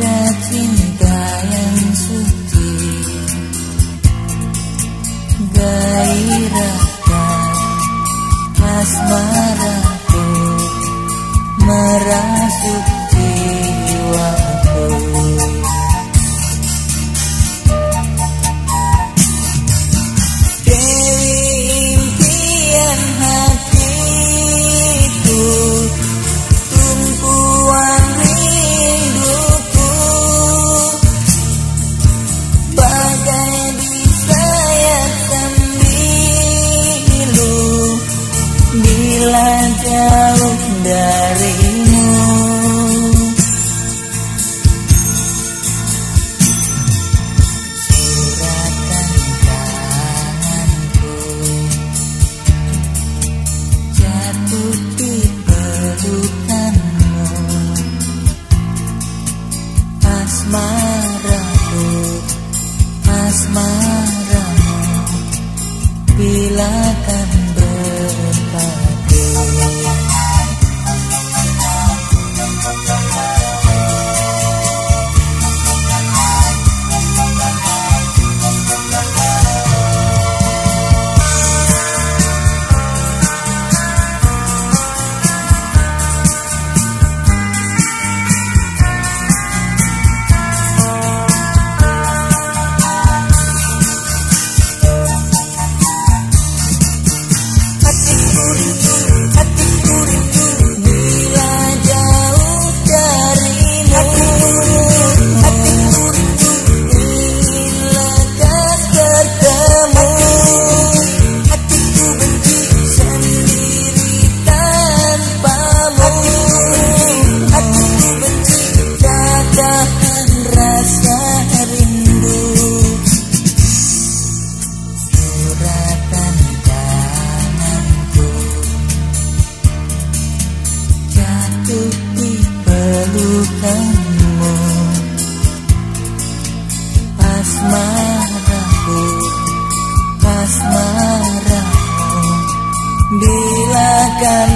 Cinta yang suci. Gairahkan asmaraku Merasuk Asmaraku Asmaramu. Bila kau Yeah.